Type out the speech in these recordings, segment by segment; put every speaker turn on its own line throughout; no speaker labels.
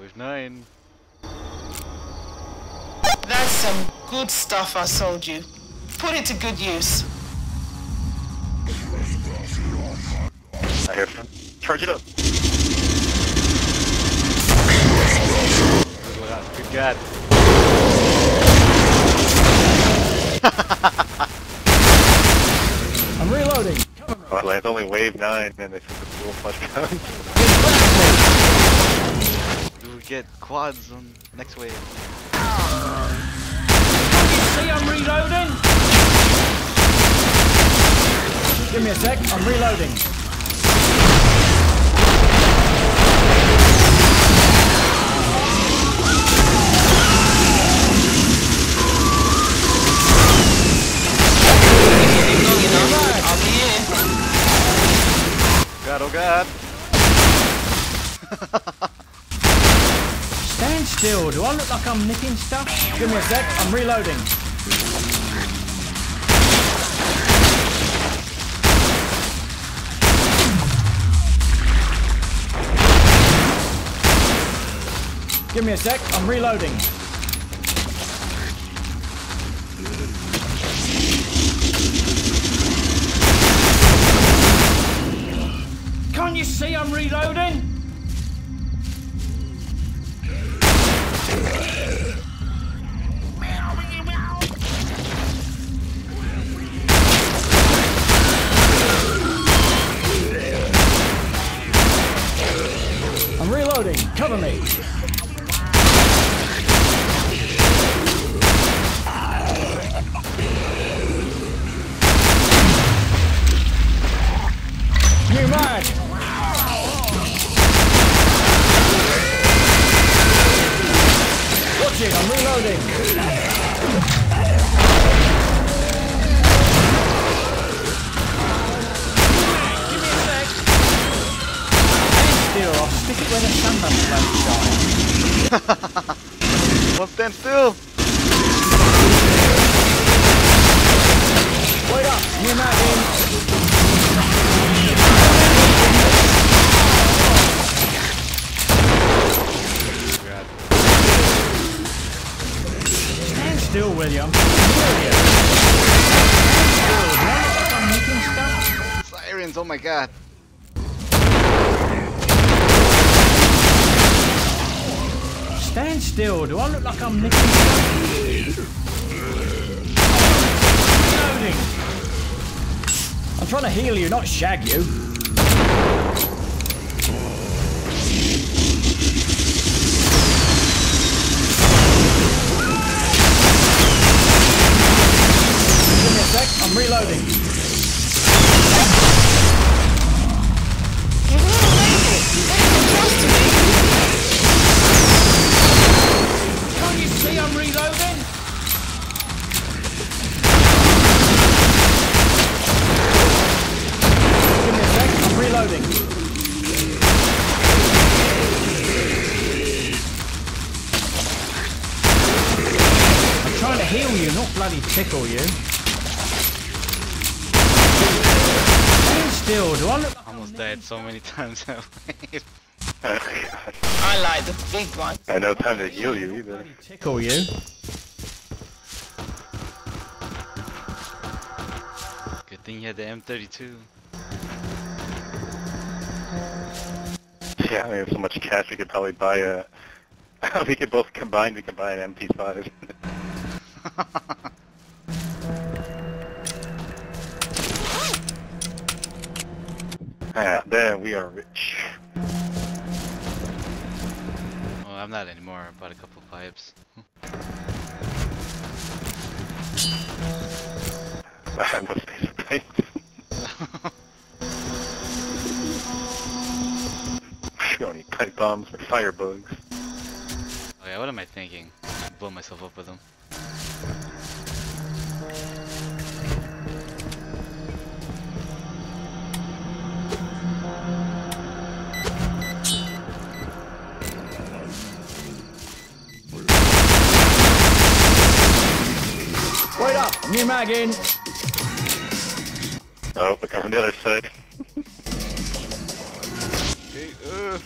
Wave 9.
That's some good stuff I sold you. Put it to good use.
I hear from. Charge it up.
Good God.
I'm reloading.
Well, it's only wave 9 and they took the full flush gun.
We will get quads on next wave.
See, I'm reloading. Give me a sec. I'm reloading. Do I look like I'm nicking stuff? Give me a sec. I'm reloading. Give me a sec. I'm reloading. Cover me. New. I'm reloading. Still, I'll stick it where the sun doesn't shine.
Won't stand still.
Wait up, new mag in.
God.
Stand still, William. William. Stand still. Do I look like I'm nicking stuff?
Sirens, oh my God.
Stand still. Do I look like I'm? Reloading. I'm trying to heal you, not shag you. I'm reloading. Bloody tickle you. Still, do I look like
Almost dead so many times that wave.
I like the big one.
I know time to heal you either.
bloody tickle you?
Good thing you had the M32.
Yeah, we have so much cash we could probably buy a... we could both combine, we could buy an MP5. ah, then we are rich.
Well, I'm not anymore. I bought a couple pipes.
I have no space for things. We don't need pipe bombs or firebugs.
Oh yeah, what am I thinking? Blow myself up with them.
Wait up, new mag in.
Oh, look on the other side.
Okay, uh.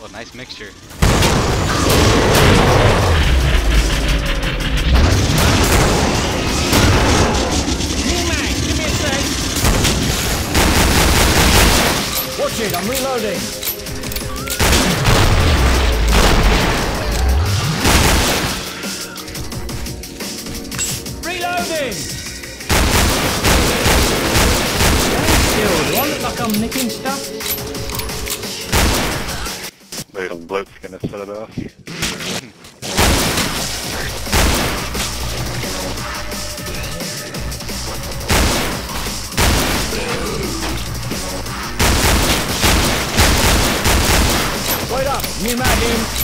Oh, nice mixture.
New mag, give me a sec. Watch it, I'm reloading. Reloading! Stand do I look like I'm nicking stuff?
Some bloat's gonna set it off.
Wait up, new mag in.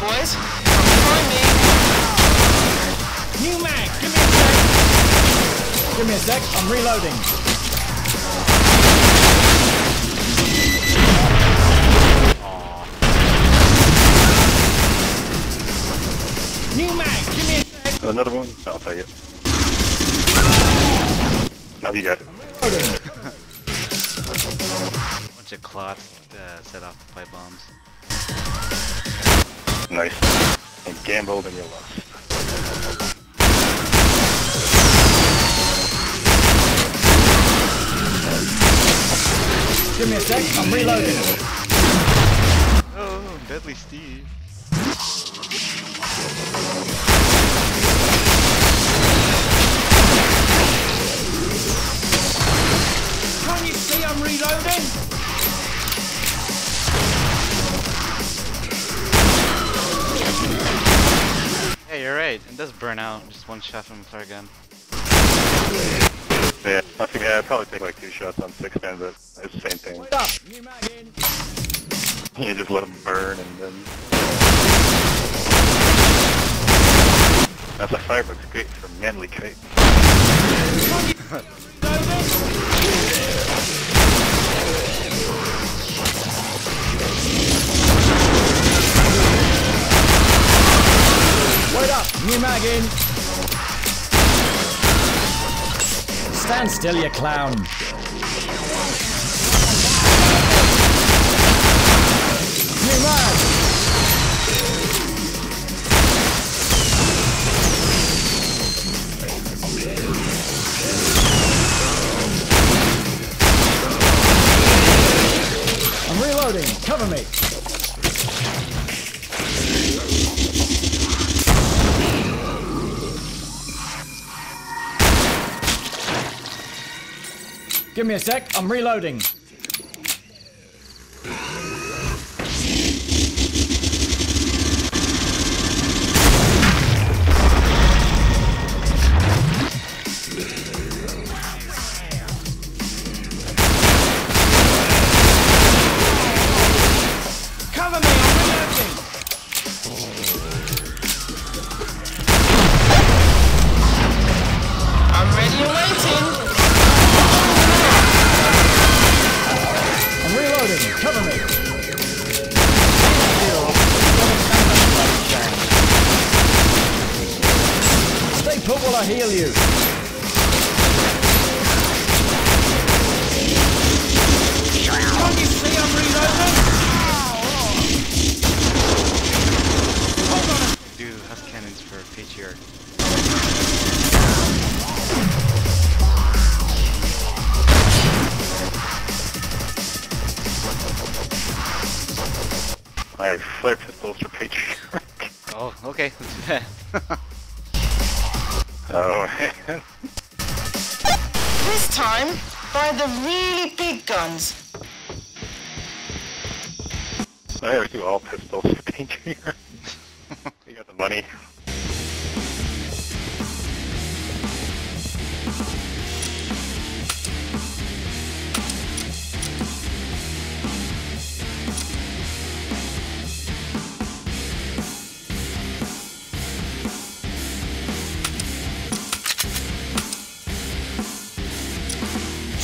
Boys. Come find me.
New mag, give me a sec. Give me a sec, I'm reloading. New mag, give me a sec.
Another one? I'll take it. Now you got it.
Reloading.
Bunch of clots uh, set off the pipe bombs.
Nice. And gambled and you lost.
Give me a sec, I'm reloading.
Oh, Deadly Steve.
Can't you see I'm reloading?
Hey, you're right. It does burn out. Just one shot from a flare gun.
Yeah, I think yeah, I'd probably take like two shots on six man, but it's the same thing.
Wait up, new mag in.
You just let them burn and then... That's a fireworks great for manly kite.
new mag in. Stand still, you clown. New mag. Give me a sec. I'm reloading.
Oh.
This time, by the really big guns.
I have two all pistols Patriarch. you got the money.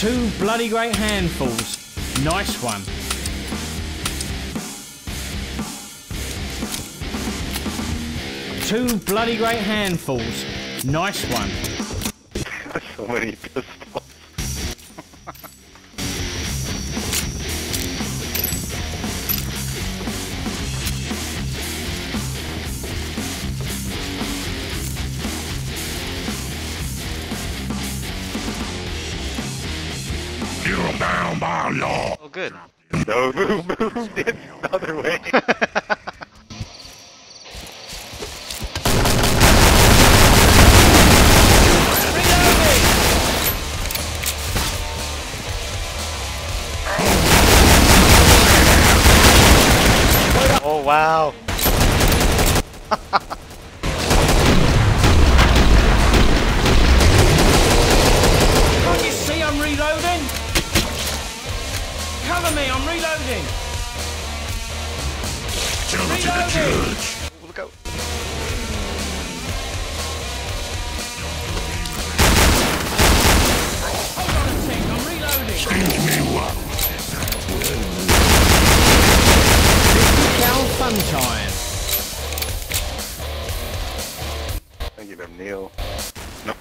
Two bloody great handfuls. Nice one. Two bloody great handfuls. Nice one.
so many pistols.
Oh, good.
No, move, move, it's the other way.
oh, wow.
The.
Look out.
Me?
Cal fun time.
Thank you, them Neil. Nope.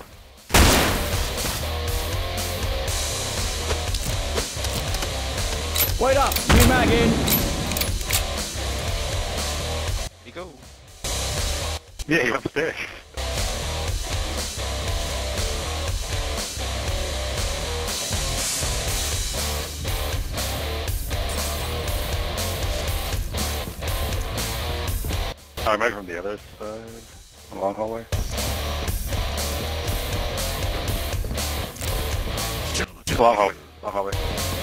Wait up, new mag in.
Yeah, you're upstairs. Oh, I might from the other side, the long hallway. Long hallway, long hallway.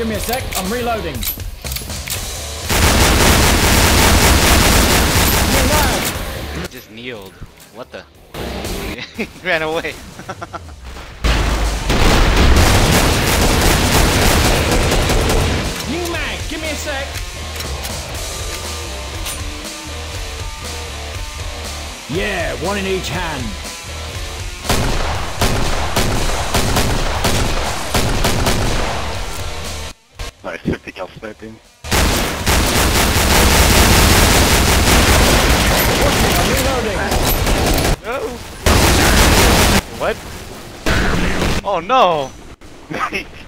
Give me a sec, I'm reloading.
He just kneeled. What the? he ran away.
New mag, give me a sec. Yeah, one in each hand.
Nice, 50 cal sniping.
I'm reloading.
no. What? Oh no.
Nice.